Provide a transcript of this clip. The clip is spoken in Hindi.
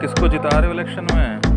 किसको जिता रहे हो इलेक्शन में?